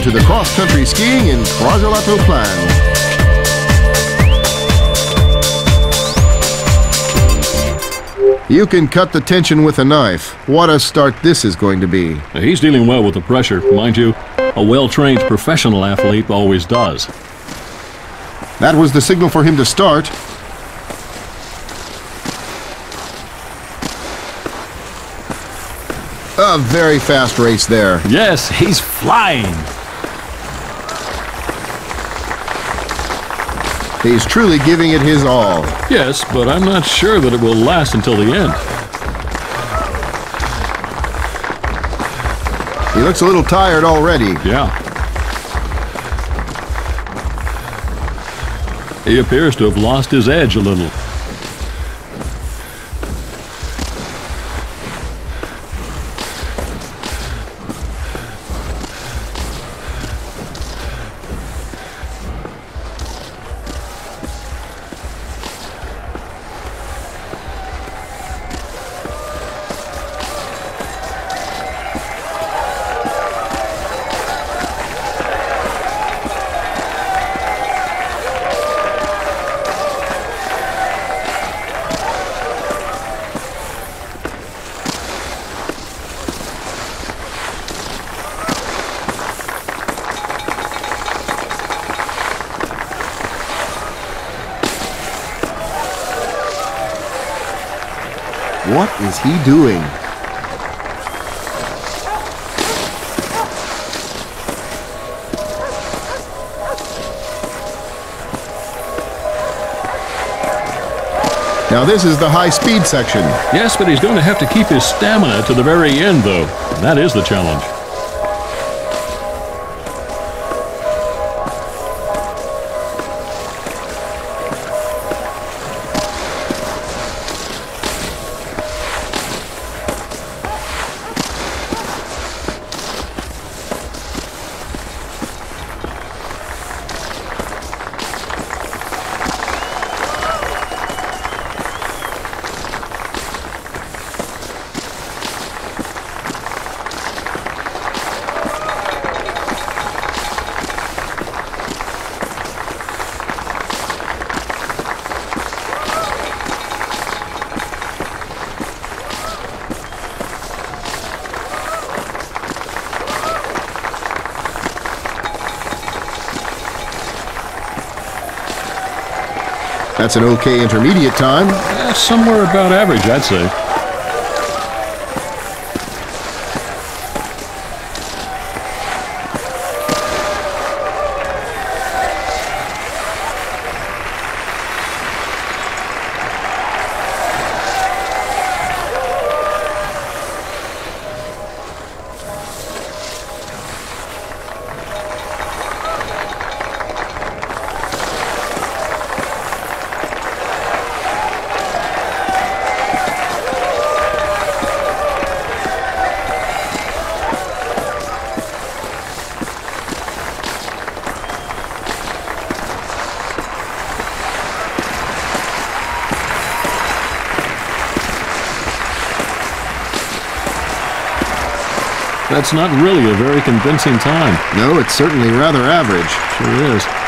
welcome to the cross-country skiing in Pragelato Plan. You can cut the tension with a knife. What a start this is going to be. He's dealing well with the pressure, mind you. A well-trained professional athlete always does. That was the signal for him to start. A very fast race there. Yes, he's flying. He's truly giving it his all. Yes, but I'm not sure that it will last until the end. He looks a little tired already. Yeah. He appears to have lost his edge a little. What is he doing? Now this is the high-speed section. Yes, but he's going to have to keep his stamina to the very end, though. That is the challenge. That's an okay intermediate time. Somewhere about average, I'd say. That's not really a very convincing time. No, it's certainly rather average. Sure is.